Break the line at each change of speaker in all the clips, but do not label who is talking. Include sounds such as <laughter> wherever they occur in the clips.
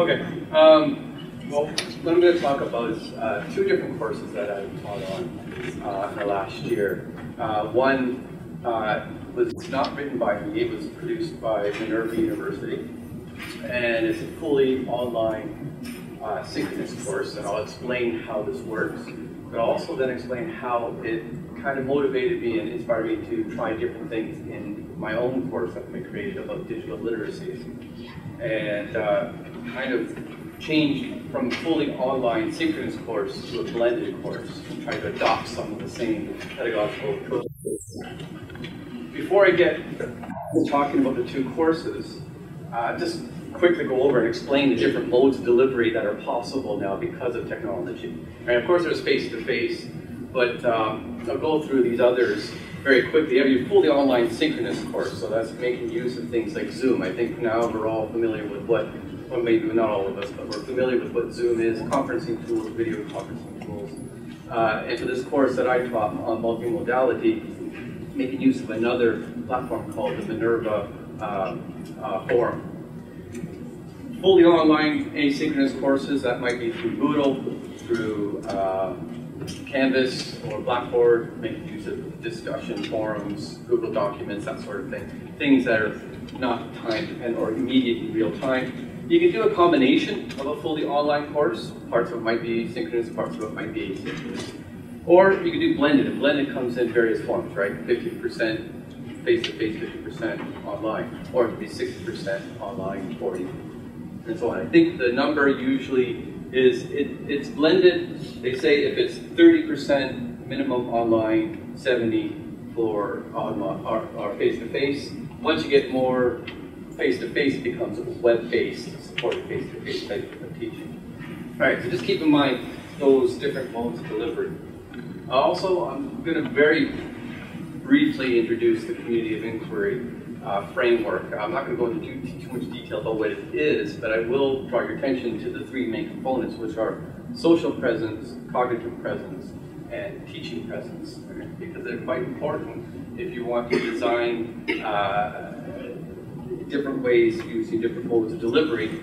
Okay. Um, well, what I'm going to talk about is uh, two different courses that I taught on uh, in the last year. Uh, one uh, was not written by me, it was produced by Minerva University, and it's a fully online uh, synchronous course, and I'll explain how this works. But I'll also then explain how it kind of motivated me and inspired me to try different things in my own course that I created about digital literacy and uh, kind of changed from fully online synchronous course to a blended course and try to adopt some of the same pedagogical approaches. Before I get talking about the two courses, uh, just quickly go over and explain the different modes of delivery that are possible now because of technology. And of course, there's face-to-face, but um, I'll go through these others very quickly. You have your fully online synchronous course, so that's making use of things like Zoom. I think now we're all familiar with what, well maybe not all of us, but we're familiar with what Zoom is, conferencing tools, video conferencing tools. Uh, and for this course that I taught on multimodality, making use of another platform called the Minerva uh, uh, Forum. Fully online asynchronous courses, that might be through Moodle, through uh, Canvas or Blackboard, making use of discussion forums, Google Documents, that sort of thing. Things that are not time dependent or immediate in real time. You can do a combination of a fully online course. Parts of it might be synchronous, parts of it might be asynchronous. Or you can do blended, and blended comes in various forms, right? 50% face-to-face, 50% online. Or it could be 60% online, 40 and so on. I think the number usually is it, it's blended. They say if it's 30% minimum online, 70 for online or, face-to-face. Once you get more face-to-face, it becomes a web-based, supported face-to-face type of teaching. All right, so just keep in mind those different modes of delivery. Also, I'm going to very briefly introduce the community of inquiry uh, framework. I'm not going to go into too, too, much detail about what it is, but I will draw your attention to the three main components, which are social presence, cognitive presence, and teaching presence, because they're quite important if you want to design uh, different ways using different modes of delivery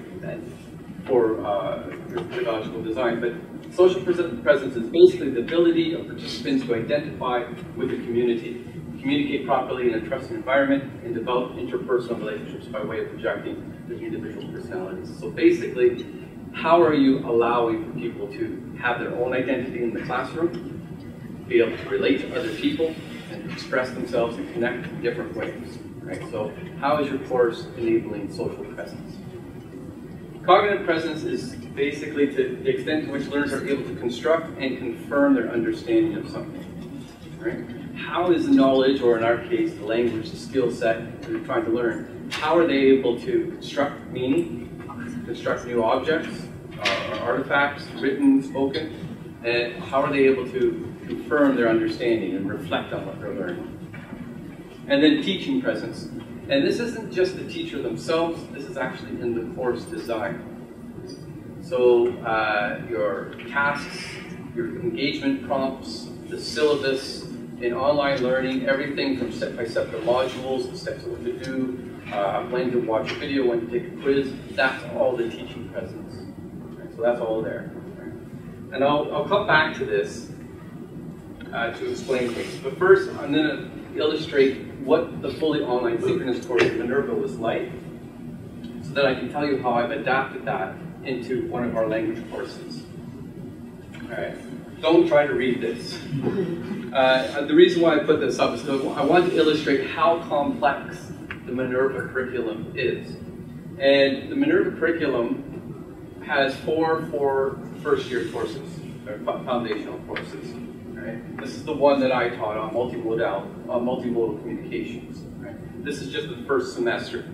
for uh, pedagogical design. But social presence is basically the ability of participants to identify with the community communicate properly in a trusting environment, and develop interpersonal relationships by way of projecting their individual personalities. So basically, how are you allowing for people to have their own identity in the classroom, be able to relate to other people, and express themselves and connect in different ways? Right? So how is your course enabling social presence? Cognitive presence is basically to the extent to which learners are able to construct and confirm their understanding of something. Right? how is the knowledge, or in our case, the language, the skill set that they're trying to learn, how are they able to construct meaning, construct new objects, uh, or artifacts, written, spoken, and how are they able to confirm their understanding and reflect on what they're learning? And then teaching presence. And this isn't just the teacher themselves, this is actually in the course design. So uh, your tasks, your engagement prompts, the syllabus, in online learning, everything from step-by-step -step modules, the steps of what to do, uh, when to watch a video, when to take a quiz, that's all the teaching presence. Right? So that's all there. Right? And I'll, I'll come back to this uh, to explain things. But first, I'm going to illustrate what the fully online synchronous course of Minerva was like, so that I can tell you how I've adapted that into one of our language courses. All right. Don't try to read this. <laughs> Uh, the reason why I put this up is because I want to illustrate how complex the Minerva curriculum is. And the Minerva curriculum has four, four first-year courses, or foundational courses. This is the one that I taught on multimodal, on multimodal communications. Right? This is just the first semester.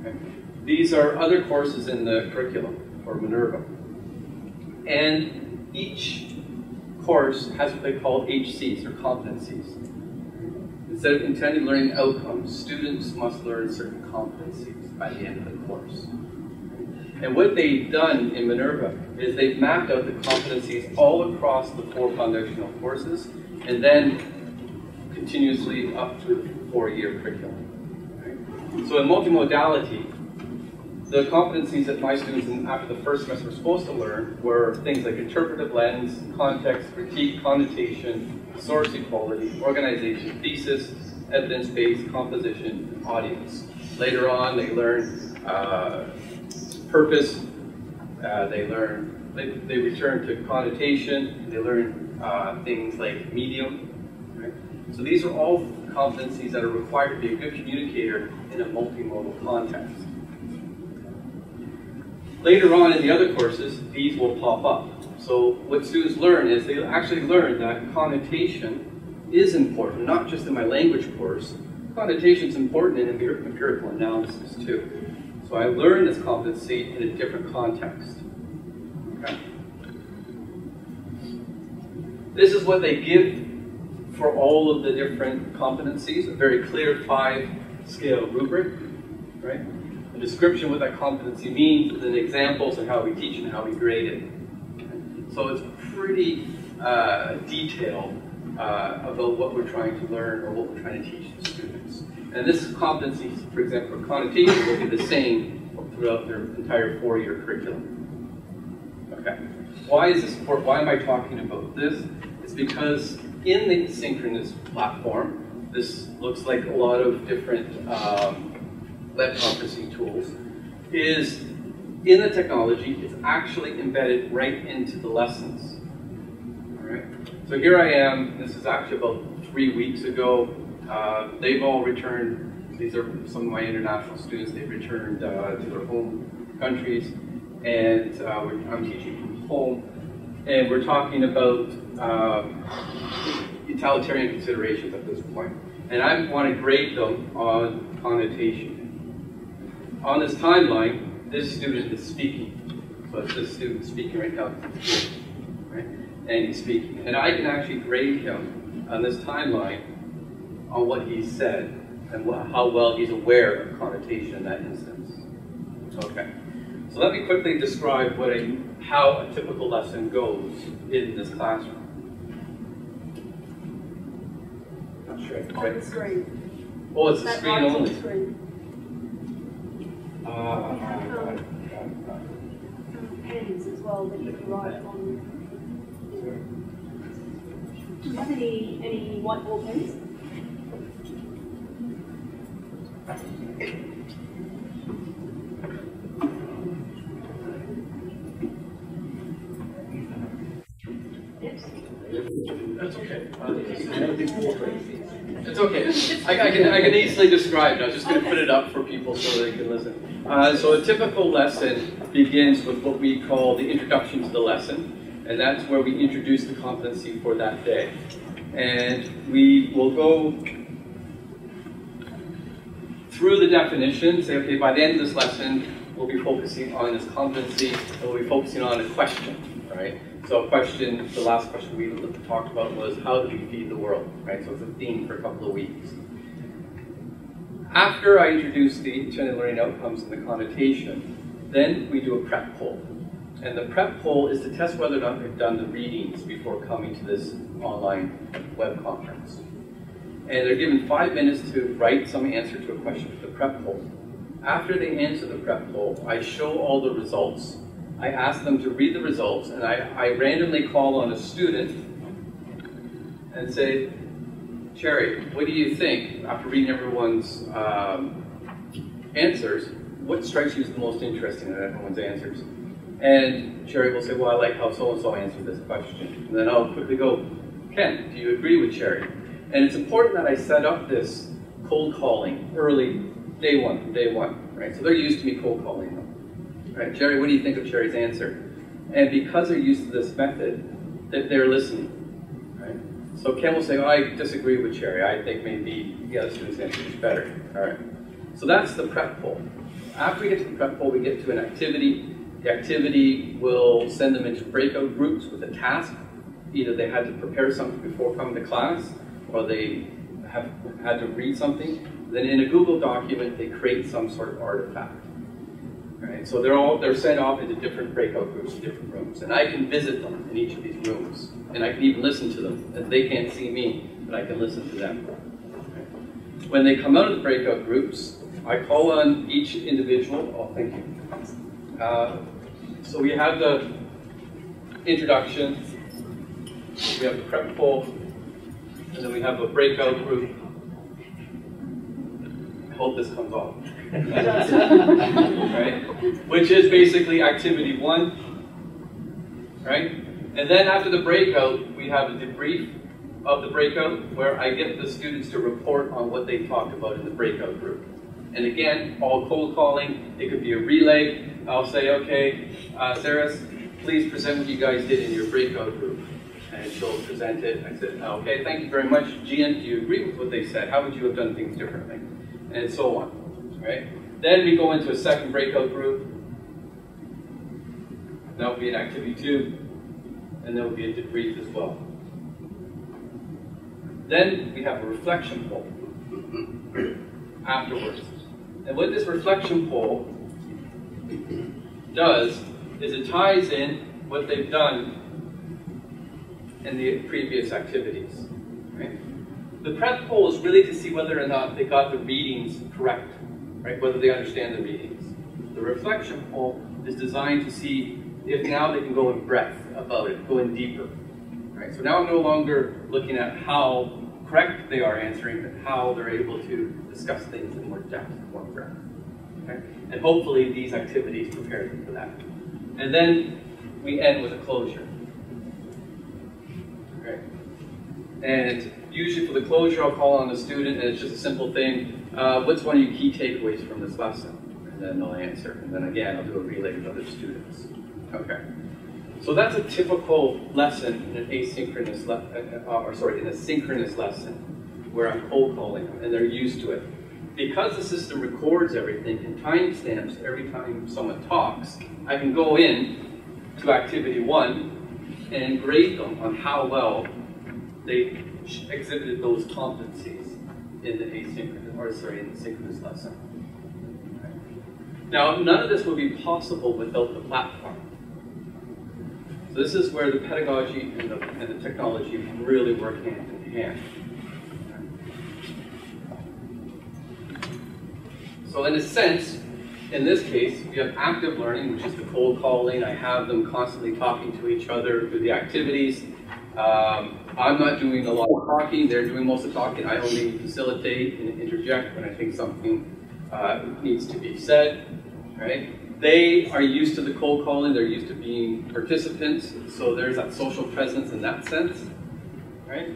Okay? These are other courses in the curriculum for Minerva. And each course has what they call HCs, or competencies. Instead of intended learning outcomes, students must learn certain competencies by the end of the course. And what they've done in Minerva is they've mapped out the competencies all across the four foundational courses and then continuously up through the four-year curriculum. So in multimodality, the competencies that my students after the first semester were supposed to learn were things like interpretive lens, context, critique, connotation, source equality, organization, thesis, evidence-based, composition, audience. Later on, they learn uh, purpose, uh, they learn, they, they return to connotation, they learn uh, things like medium. Right? So these are all competencies that are required to be a good communicator in a multimodal context. Later on in the other courses, these will pop up. So what students learn is they actually learn that connotation is important, not just in my language course. Connotation is important in empirical analysis too. So I learn this competency in a different context. Okay. This is what they give for all of the different competencies, a very clear five scale rubric, right? A description what that competency means, and then examples of how we teach and how we grade it. So it's pretty uh, detailed uh, about what we're trying to learn or what we're trying to teach the students. And this competency, for example, for connotation will be the same throughout their entire four-year curriculum. Okay. Why is this important? Why am I talking about this? It's because in the synchronous platform, this looks like a lot of different um, web conferencing tools, is in the technology, it's actually embedded right into the lessons. All right. So here I am. This is actually about three weeks ago. Uh, they've all returned. These are some of my international students. They've returned uh, to their home countries, and uh, I'm teaching from home. And we're talking about um, utilitarian considerations at this point. And I want to grade them on connotation. On this timeline, this student is speaking. So it's this student speaking right now. Right? And he's speaking. And I can actually grade him on this timeline on what he said and how well he's aware of connotation in that instance. Okay. So let me quickly describe what a, how a typical lesson goes in this classroom. Not sure.
On the screen.
Oh, it's a
That
screen only.
the screen.
Uh, got it, got it, got it.
Um, Pens as well that you can write on. Do you have any, any whiteboard pens?
That's okay. It's okay. I, I, can, I can easily describe it. I'm just going to put it up for people so they can listen. Uh, so a typical lesson begins with what we call the introduction to the lesson, and that's where we introduce the competency for that day. And we will go through the definition, say, okay, by the end of this lesson, we'll be focusing on this competency, and we'll be focusing on a question, right? So a question, the last question we talked about was how do we feed the world, right? So it's a theme for a couple of weeks. After I introduce the intended learning outcomes and the connotation, then we do a prep poll. And the prep poll is to test whether or not they've done the readings before coming to this online web conference. And they're given five minutes to write some answer to a question for the prep poll. After they answer the prep poll, I show all the results I ask them to read the results, and I, I randomly call on a student and say, Cherry, what do you think, after reading everyone's um, answers, what strikes you as the most interesting in everyone's answers? And Cherry will say, well, I like how so-and-so answered this question. And then I'll quickly go, Ken, do you agree with Cherry? And it's important that I set up this cold calling early, day one, from day one, right? So they're used to me cold calling them. Right, Jerry, what do you think of Cherry's answer? And because they're used to this method, that they're listening. Right? So Ken will say, oh, I disagree with Cherry. I think maybe the other student's answer is better. All right. So that's the prep poll. After we get to the prep poll, we get to an activity. The activity will send them into breakout groups with a task. Either they had to prepare something before coming to class, or they have had to read something. Then in a Google document, they create some sort of artifact. Right? So they're all they're sent off into different breakout groups, different rooms, and I can visit them in each of these rooms, and I can even listen to them. And they can't see me, but I can listen to them. When they come out of the breakout groups, I call on each individual. Oh, thank you. Uh, so we have the introduction, we have the prep poll, and then we have a breakout group. I hope this comes off. right? Which is basically activity one, right? And then after the breakout, we have a debrief of the breakout where I get the students to report on what they talked about in the breakout group. And again, all cold calling, it could be a relay. I'll say, okay, uh, Sarah, please present what you guys did in your breakout group. And she'll present it. I said, okay, thank you very much. Gian, do you agree with what they said? How would you have done things differently? And so on, right? Then we go into a second breakout group. That will be an activity two, and there will be a debrief as well. Then we have a reflection poll <clears throat> afterwards. And what this reflection poll does is it ties in what they've done in the previous activities. Right? The prep poll is really to see whether or not they got the readings correct, right? Whether they understand the readings. The reflection poll is designed to see if now they can go in breadth about it, go in deeper. Right? So now I'm no longer looking at how correct they are answering, but how they're able to discuss things in more depth, more breadth. Okay? And hopefully these activities prepare them for that. And then we end with a closure. Okay? And usually for the closure, I'll call on the student, and it's just a simple thing. Uh, what's one of your key takeaways from this lesson? And then they'll answer. And then again, I'll do a relay with other students. Okay. So that's a typical lesson in an asynchronous, le uh, or sorry, in a synchronous lesson, where I'm cold calling them, and they're used to it. Because the system records everything and timestamps every time someone talks, I can go in to activity one and grade them on how well they exhibited those competencies in the asynchronous, or sorry, in the synchronous lesson. Now, none of this would be possible without the platform. So this is where the pedagogy and the, and the technology really work hand in hand. So in a sense, in this case, we have active learning, which is the cold calling. I have them constantly talking to each other through the activities. Um, I'm not doing a lot of talking. They're doing most of the talking. I only facilitate and interject when I think something uh, needs to be said, right? They are used to the cold calling, they're used to being participants, so there's that social presence in that sense, right?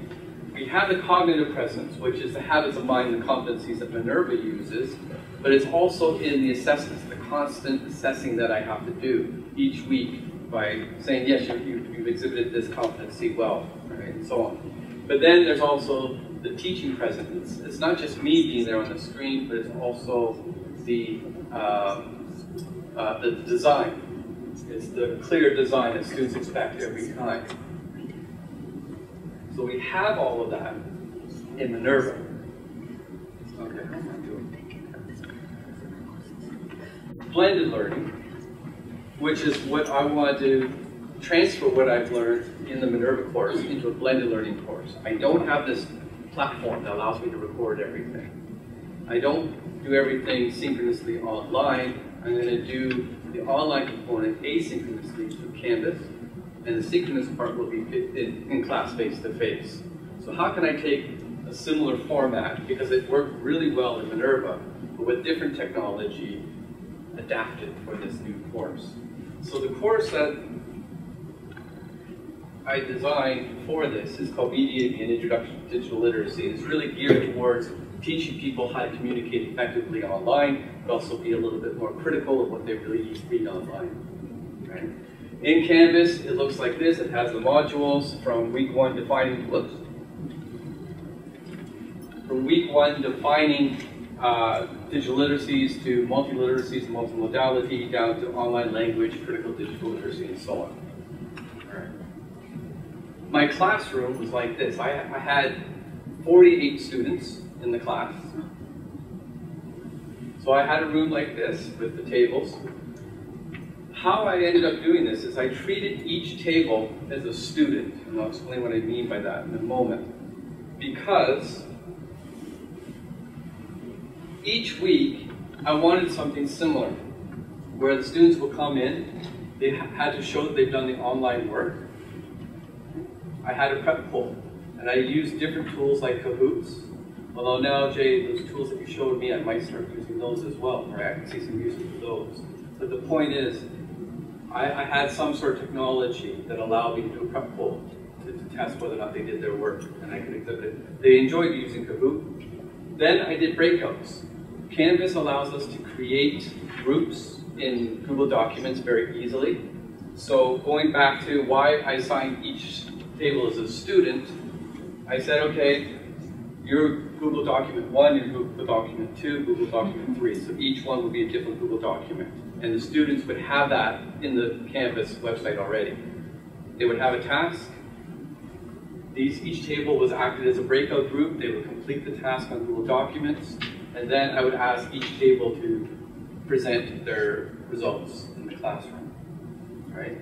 We have the cognitive presence, which is the habits of mind and competencies that Minerva uses, but it's also in the assessments, the constant assessing that I have to do each week by saying, yes, you, have exhibited this competency well, right, and so on. But then there's also the teaching presence. It's, it's not just me being there on the screen, but it's also the um, uh, the design. It's the clear design that students expect every time. So we have all of that in Minerva. Okay. Blended learning, which is what I want to transfer what I've learned in the Minerva course mm-hmm. into a blended learning course. I don't have this platform that allows me to record everything. I don't do everything synchronously online. I'm going to do the online component asynchronously through Canvas, and the synchronous part will be in, in class face-to-face. -face. So how can I take a similar format, because it worked really well in Minerva, but with different technology adapted for this new course. So the course that I designed for this is called Mediating an Introduction to Digital Literacy. It's really geared towards teaching people how to communicate effectively online, but also be a little bit more critical of what they really read online. Right? In Canvas, it looks like this. It has the modules from week one defining, whoops, from week one defining uh, digital literacies to multiliteracies, multimodality, down to online language, critical digital literacy, and so on. My classroom was like this. I, I had 48 students in the class. So I had a room like this with the tables. how I ended up doing this is I treated each table as a student, and I'll explain what I mean by that in a moment. Because each week I wanted something similar, where the students will come in, they had to show that they've done the online work. I had a prep poll, and I used different tools like Kahoots. Although now, Jay, those tools that you showed me, I might start using those as well, or I can see some use for those. But the point is, I, I, had some sort of technology that allowed me to do a prep poll to, to, test whether or not they did their work, and I could exhibit it. They enjoyed using Kahoot. Then I did breakouts. Canvas allows us to create groups in Google Documents very easily. So going back to why I assigned each table as a student, I said, okay, your Google Document 1, your Google Document 2, Google Document 3. So each one would be a different Google document. And the students would have that in the Canvas website already. They would have a task. These, each table was acted as a breakout group. They would complete the task on Google Documents. And then I would ask each table to present their results in the classroom. Right?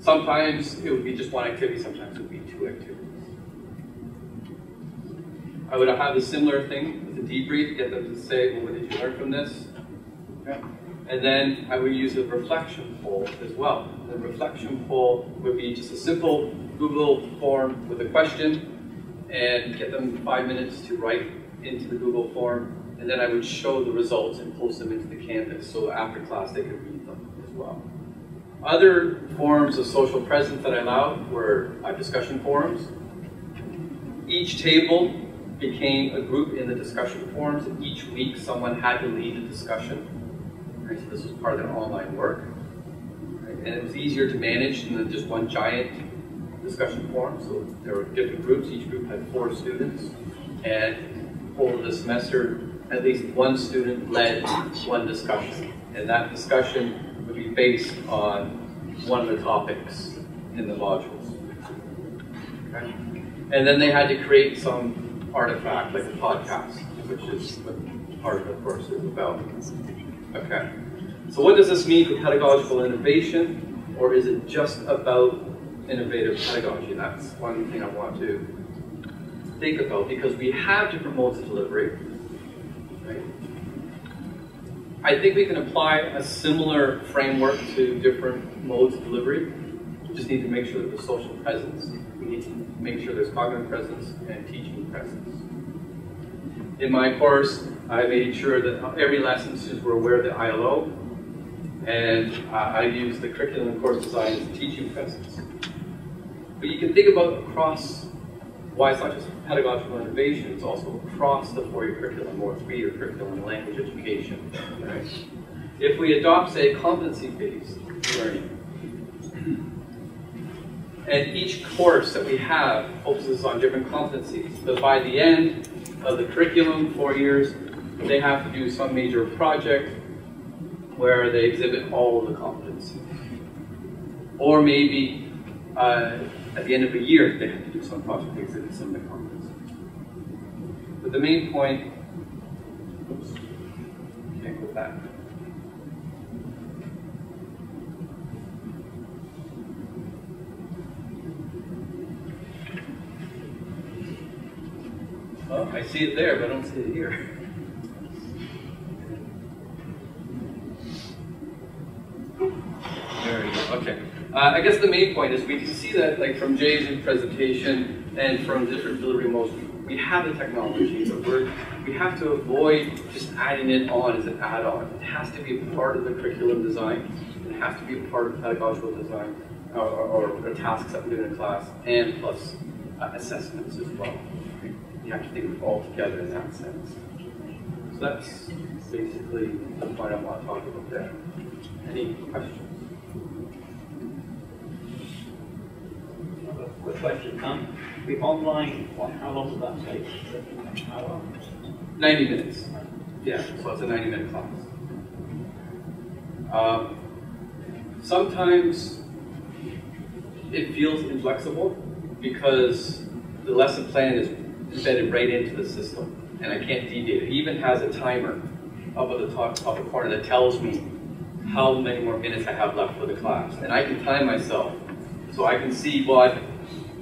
Sometimes it would be just one activity, sometimes it would be two activities. I would have a similar thing with a debrief, get them to say, well, what did you learn from this? Okay. And then I would use a reflection poll as well. The reflection poll would be just a simple Google form with a question and get them five minutes to write into the Google form. And then I would show the results and post them into the Canvas so after class they could read them as well. Other forms of social presence that I allowed were discussion forums. Each table became a group in the discussion forums, each week someone had to lead a discussion. Right, so this was part of their online work. Right, and it was easier to manage than just one giant discussion forum. So there were different groups. Each group had four students. And over the semester, at least one student led one discussion. And that discussion would be based on one of the topics in the modules. Okay? And then they had to create some artifact, like a podcast, which is what part of the course is about. Okay. So what does this mean for pedagogical innovation, or is it just about innovative pedagogy? That's one thing I want to think about, because we have different modes of delivery. I think we can apply a similar framework to different modes of delivery. We just need to make sure that the social presence we need to make sure there's cognitive presence and teaching presence. In my course, I made sure that every lesson students were aware of the ILO, and uh, I used the curriculum and course design as teaching presence. But you can think about across why it's not just pedagogical innovation, it's also across the four-year curriculum or three-year curriculum in language education. Right? If we adopt, say, competency-based learning, and each course that we have focuses on different competencies. But by the end of the curriculum, four years, they have to do some major project where they exhibit all of the competencies. Or maybe uh, at the end of a year, they have do some project to exhibit some of the competencies. But the main point, oops, can't go back. Oh, I see it there, but I don't see it here. <laughs> Uh, I guess the main point is we can see that, like from Jay's presentation and from different delivery modes, we have the technology, but we're, we have to avoid just adding it on as an add-on. It has to be part of the curriculum design. It has to be part of pedagogical design or, or, or tasks that we do in class, and plus uh, assessments as well you have to think of it all together in that sense. So that's basically the point I want to talk about there. Any questions?
Quick question. Um, the online, what, how long does that take? How long?
90 minutes. Yeah, so it's a 90 minute class. Um, sometimes it feels inflexible because the lesson plan is embedded right into the system, and I can't deviate. It even has a timer up at the top, top corner that tells me how many more minutes I have left for the class. And I can time myself. So I can see, well, I've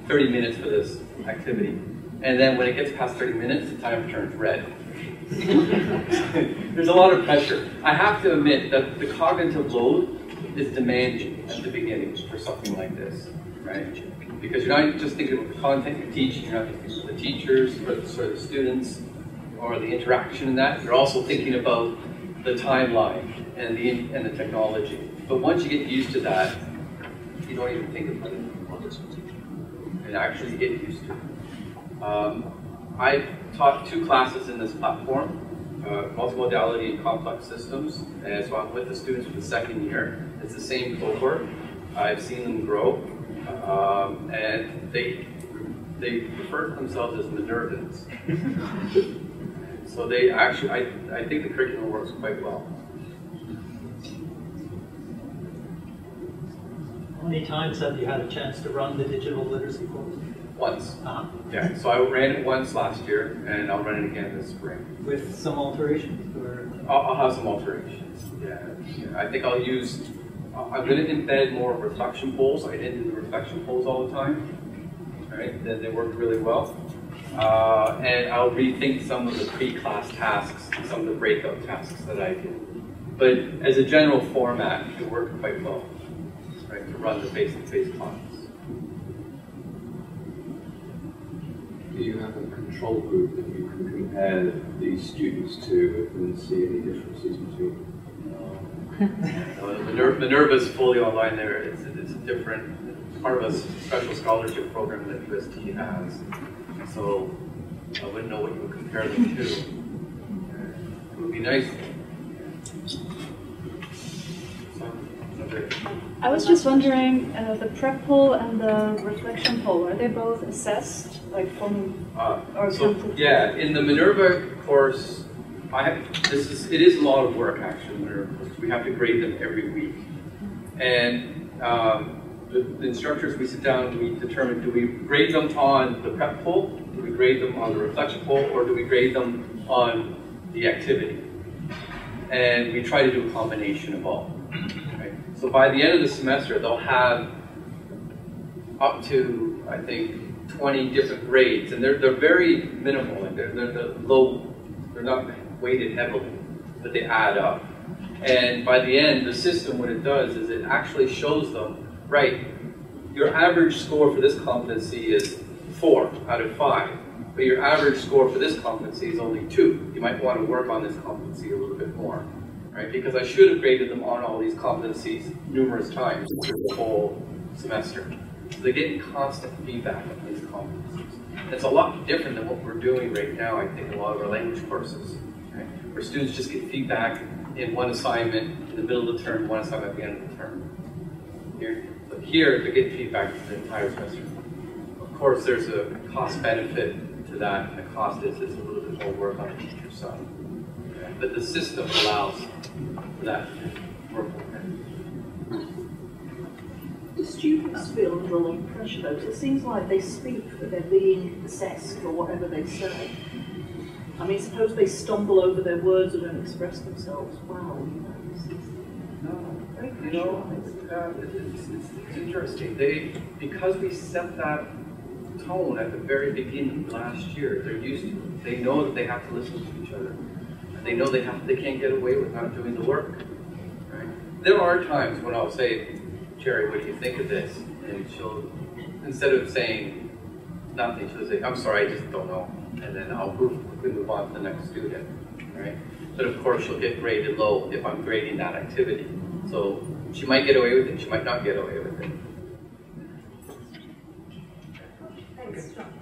30 minutes for this activity. And then when it gets past 30 minutes, the time turns red. <laughs> There's a lot of pressure. I have to admit that the cognitive load is demanding at the beginning for something like this, right? Because you're not just thinking of the content you're teaching, you're not thinking of the teachers, the, sort of students, or the interaction in that. You're also thinking about the timeline and the and the technology. But once you get used to that, you don't even think about it. And actually get used to. Um, I taught two classes in this platform, uh, multimodality and complex systems, and so I'm with the students for the second year. It's the same cohort. I've seen them grow, um, and they they refer to themselves as Minervans. <laughs> so they actually, I, I think the curriculum works quite well.
Many times have you had a chance to run the digital literacy course?
Once.
Uh-huh.
Yeah, so I ran it once last year, and I'll run it again this spring.
With some alterations or?
I'll, I'll have some alterations. Yeah, yeah. I think I'll use. I'm going to embed more reflection polls. I didn't do the reflection polls all the time. Right, then they worked really well. Uh, and I'll rethink some of the pre-class tasks, some of the breakout tasks that I did. But as a general format, it worked quite well. Right, to run the face-to-face class.
Do you have a control group that you can compare these students to and see any differences between?
Uh, Minerva, Minerva's fully online there. It's, it's a different, it's part of a special scholarship program that UST has. So I wouldn't know what you would compare them to. It would be nice.
I was just wondering, uh, the prep poll and the reflection poll, are they both assessed, like from,
Uh,
or
so,
can-
yeah, in the Minerva course, I have, this is, it is a lot of work actually, Minerva course. We have to grade them every week. And um, the, the instructors, we sit down and we determine, do we grade them on the prep poll? Do we grade them on the reflection poll? Or do we grade them on the activity? And we try to do a combination of all. So by the end of the semester, they'll have up to, I think, 20 different grades, and they're, they're very minimal, like they're, they're, they're low, they're not weighted heavily, but they add up. And by the end, the system, what it does is it actually shows them, right, your average score for this competency is four out of five, but your average score for this competency is only two. You might want to work on this competency a little bit more, right? Because I should have graded them on all these competencies numerous times through the whole semester. So they're getting constant feedback on these competencies. It's a lot different than what we're doing right now, I think, in a lot of our language courses, right? where students just get feedback in one assignment in the middle of the term, one assignment at the end of the term. Here, but here, they're getting feedback for the entire semester. Of course, there's a cost benefit to that, and the cost is, it's a little bit more work on the teacher's side. Okay? But the system allows that work.
Do students feel under a lot of pressure though? 'Cause it seems like they speak, but they're being assessed for whatever they say. I mean, suppose they stumble over their words or don't express themselves. Wow, you know, this
You know,
pressurized.
uh, it's, it's, it's interesting. They, because we set that tone at the very beginning last year, they're used to it. They know that they have to listen to each other. They know they have, they can't get away with not doing the work. Right? There are times when I'll say, Jerry, what do you think of this? And she'll, instead of saying nothing, she'll say, I'm sorry, I just don't know. And then I'll move, quickly move on to the next student. Right? But of course, she'll get graded low if I'm grading that activity. So she might get away with it, she might not get away with it.
Thanks, John.